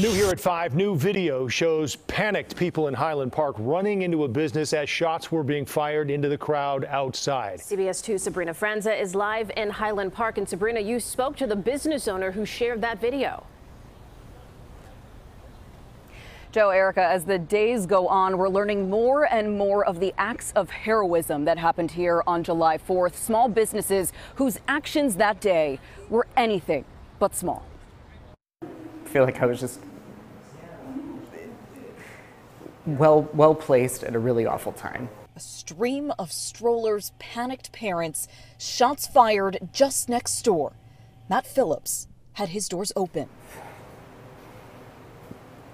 New here at 5, new video shows panicked people in Highland Park running into a business as shots were being fired into the crowd outside. CBS 2 Sabrina Franza is live in Highland Park. And Sabrina, you spoke to the business owner who shared that video. Joe, Erica, as the days go on, we're learning more and more of the acts of heroism that happened here on July 4th. Small businesses whose actions that day were anything but small. I feel like I was just well well placed at a really awful time. A stream of strollers, panicked parents, shots fired just next door. Matt Phillips had his doors open.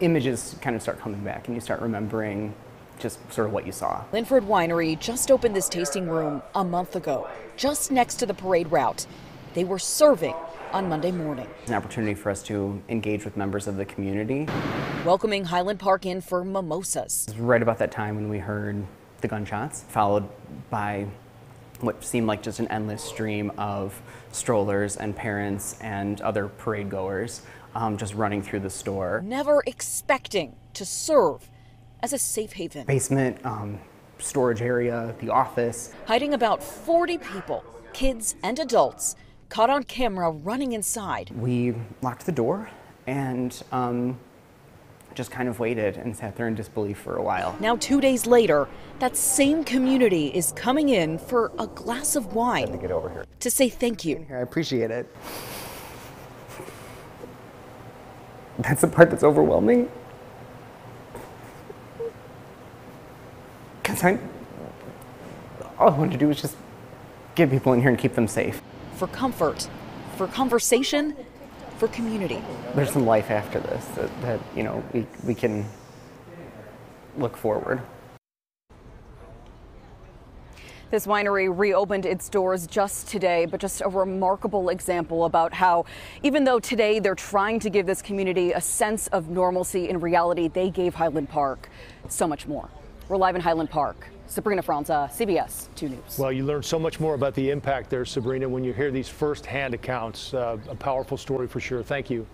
Images kind of start coming back, and you start remembering just sort of what you saw. Lynfred Winery just opened this tasting room a month ago, just next to the parade route. They were serving on Monday morning. It's An opportunity for us to engage with members of the community. Welcoming Highland Park in for mimosas. It was right about that time when we heard the gunshots, followed by what seemed like just an endless stream of strollers and parents and other parade goers um, just running through the store. Never expecting to serve as a safe haven. Basement, um, storage area, the office. Hiding about 40 people, kids and adults, caught on camera running inside. We locked the door and um, just kind of waited and sat there in disbelief for a while. Now, two days later, that same community is coming in for a glass of wine to get over here. to say thank you. I appreciate it. That's the part that's overwhelming. Because I, all I wanted to do was just get people in here and keep them safe. For comfort, for conversation, for community. There's some life after this that, that you know, we, we can look forward. This winery reopened its doors just today, but just a remarkable example about how, even though today they're trying to give this community a sense of normalcy, in reality, they gave Highland Park so much more. We're live in Highland Park. Sabrina Franza, CBS 2 News. Well, you learn so much more about the impact there, Sabrina, when you hear these firsthand accounts. Uh, a powerful story for sure. Thank you.